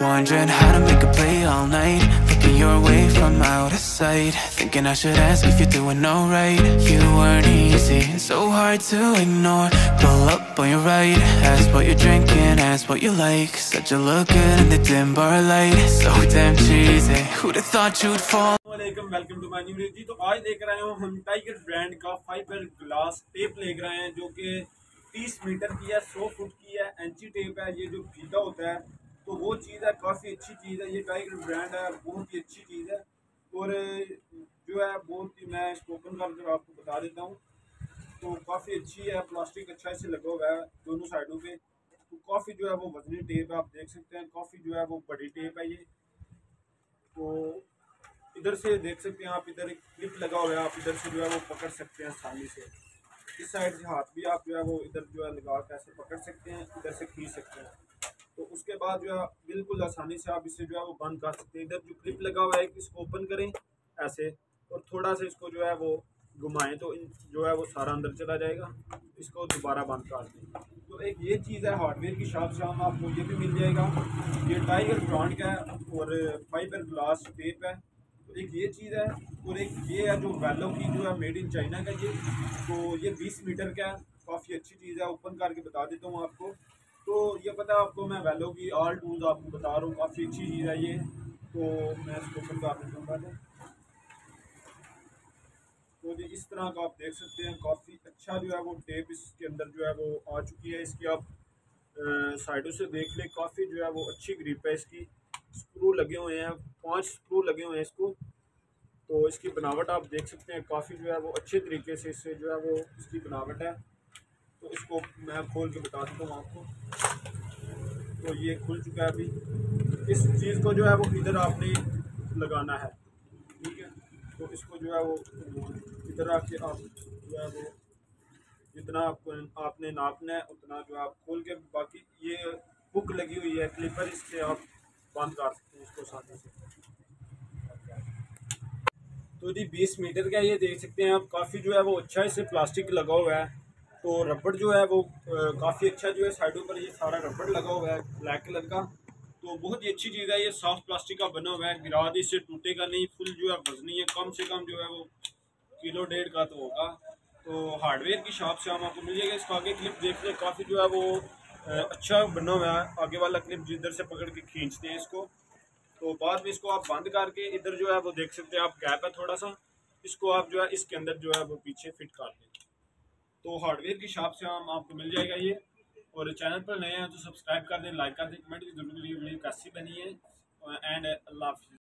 wondering how to make a play all night Looking your way from out of sight Thinking I should ask if you're doing alright You weren't easy, so hard to ignore Pull up on your right Ask what you're drinking, ask what you like Said you look good in the dim bar light So damn cheesy Who'd have thought you'd fall welcome to my new video जी तो आज लेकर आए हूँ हम tiger brand का fibre glass tape लेकर आए हैं जो कि 30 मीटर की है, सौ फुट की है, एंची टेप है, ये जो फीता होता है तो वो चीज़ है, काफ़ी अच्छी चीज़ है, ये टाइगर ब्रांड है, बहुत ही अच्छी चीज़ है, और जो है, बहुत ही मैं ओपन कर आपको बता देता हूँ तो काफ़ी अच्छी है, प्लास्टिक अच्छा इसे लगा हुआ है, दोनों साइडों पे तो काफ़ी जो है वो वजनी टेप है, आप देख सकते हैं, काफ़ी जो है वो बड़ी टेप है ये तो इधर से देख सकते हैं आप, इधर एक क्लिप लगा हुआ है, आप इधर से जो है वो पकड़ सकते हैं आसानी से। इस साइड से हाथ भी आप जो है वो इधर जो है लगा कर ऐसे पकड़ सकते हैं, इधर से खींच सकते हैं। तो उसके बाद जो है, बिल्कुल आसानी से आप इसे जो है वो बंद कर सकते हैं। इधर जो क्लिप लगा हुआ है इसको ओपन करें ऐसे, और थोड़ा सा इसको जो है वो घुमाएँ तो जो है वो सारा अंदर चला जाएगा। इसको दोबारा बंद कर दें। तो एक ये चीज़ है, हार्डवेयर की शॉप से हम आपको ये भी मिल जाएगा। ये टाइगर ब्रांड का है, और फाइबर ग्लास टेप है। तो एक ये चीज़ है और एक ये है जो वैलो की जो है मेड इन चाइना का ये तो ये 20 मीटर का है, काफ़ी अच्छी चीज़ है ओपन करके बता देता हूँ आपको। तो ये पता है आपको मैं वैलो की ऑल टूल्स आपको बता रहा हूँ, काफ़ी अच्छी चीज़ है ये। तो मैं इसको ओपन कर देता हूँ तो जी, इस तरह का आप देख सकते हैं, काफ़ी अच्छा जो है वो टेप इसके अंदर जो है वो आ चुकी है। इसकी आप साइडों से देख लें, काफ़ी जो है वो अच्छी ग्रिप है इसकी। स्क्रू लगे हुए हैं, पाँच स्क्रू लगे हुए हैं इसको। तो इसकी बनावट आप देख सकते हैं, काफ़ी जो है वो अच्छे तरीके से इससे जो है वो इसकी बनावट है। तो इसको मैं खोल के बता देता हूँ आपको। तो ये खुल चुका है अभी। इस चीज़ को जो है वो इधर आपने लगाना है, ठीक है? तो इसको जो है वो इधर आके आप जो है वो जितना आपको आपने नापना है, उतना जो आप खोल के, बाकी ये हुक लगी हुई है, क्लिपर, इससे आप बंद कर सकते हैं इसको साथ से। तो जी 20 मीटर का ये देख सकते हैं आप, काफ़ी जो है वो अच्छा इसे प्लास्टिक लगा हुआ है। तो रबड़ जो है वो काफ़ी अच्छा जो है, साइडों पर ये सारा रबड़ लगा हुआ है, ब्लैक कलर का। तो बहुत ही अच्छी चीज़ है, ये सॉफ्ट प्लास्टिक का बना हुआ है, गिरा इससे टूटेगा नहीं, फुल जो है वजनी है, कम से कम जो है वो किलो डेढ़ का तो होगा। तो हार्डवेयर की शॉप से हम आपको मिल जाएगा, इसका आगे क्लिप देख लें, काफ़ी जो है वो अच्छा बना हुआ है। आगे वाला क्लिप जिधर से पकड़ के खींचते हैं इसको। तो बाद में इसको आप बंद करके इधर जो है वो देख सकते हैं। आप गैप है थोड़ा सा इसको आप जो है, इसके अंदर जो है वो पीछे फिट कर दें तो हार्डवेयर की शॉप से हम आपको मिल जाएगा ये। और चैनल पर नए हैं तो सब्सक्राइब कर दें लाइक कर दें कमेंट की ज़रूर वीडियो कैसी बनी है? एंड अल्लाह